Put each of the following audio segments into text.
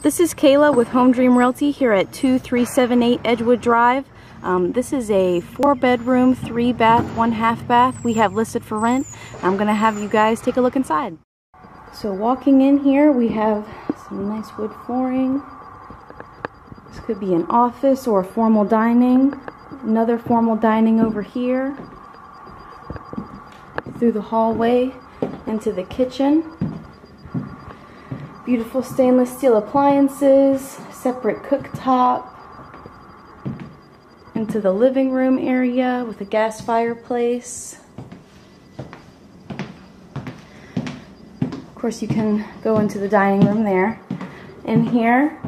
This is Kayla with Home Dream Realty here at 2378 Edgewood Drive. Um, this is a four bedroom, three bath, one half bath we have listed for rent. I'm going to have you guys take a look inside. So walking in here we have some nice wood flooring. This could be an office or a formal dining. Another formal dining over here. Through the hallway into the kitchen. Beautiful stainless steel appliances, separate cooktop, into the living room area with a gas fireplace. Of course, you can go into the dining room there. In here,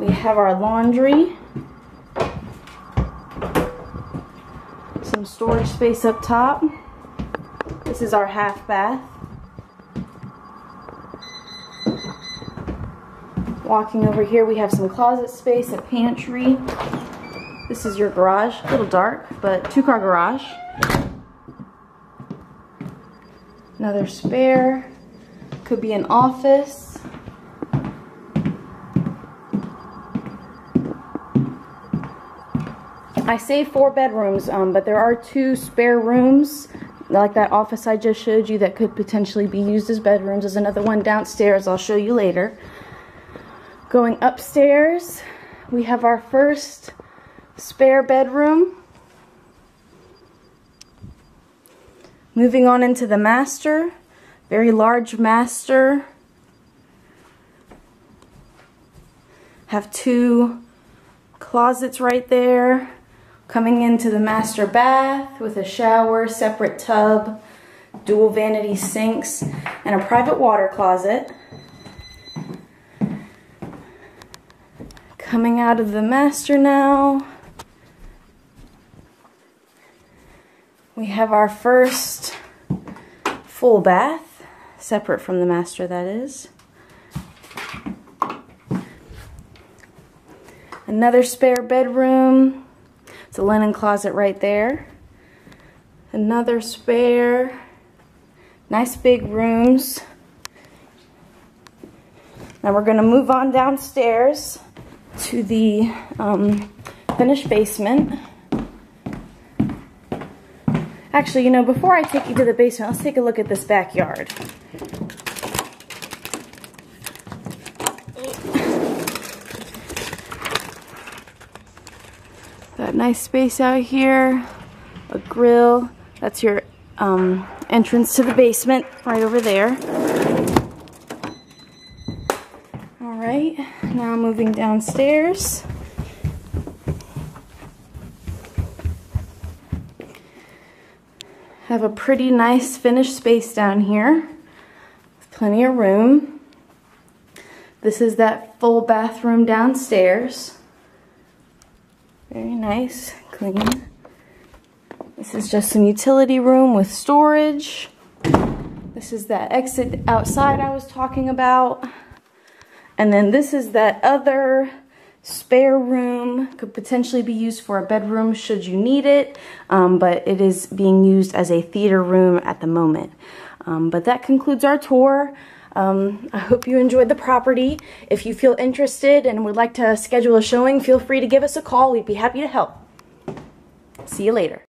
we have our laundry, some storage space up top. This is our half bath. Walking over here, we have some closet space, a pantry. This is your garage, a little dark, but two car garage. Another spare, could be an office. I say four bedrooms, um, but there are two spare rooms, like that office I just showed you that could potentially be used as bedrooms. There's another one downstairs I'll show you later. Going upstairs, we have our first spare bedroom. Moving on into the master, very large master. Have two closets right there. Coming into the master bath with a shower, separate tub, dual vanity sinks, and a private water closet. Coming out of the master now. We have our first full bath, separate from the master that is. Another spare bedroom. It's a linen closet right there. Another spare. Nice big rooms. Now we're going to move on downstairs to the um, finished basement. Actually, you know, before I take you to the basement, let's take a look at this backyard. Got nice space out here, a grill. That's your um, entrance to the basement right over there. Right, now moving downstairs. Have a pretty nice finished space down here. Plenty of room. This is that full bathroom downstairs. Very nice, clean. This is just some utility room with storage. This is that exit outside I was talking about. And then this is that other spare room. Could potentially be used for a bedroom should you need it. Um, but it is being used as a theater room at the moment. Um, but that concludes our tour. Um, I hope you enjoyed the property. If you feel interested and would like to schedule a showing, feel free to give us a call. We'd be happy to help. See you later.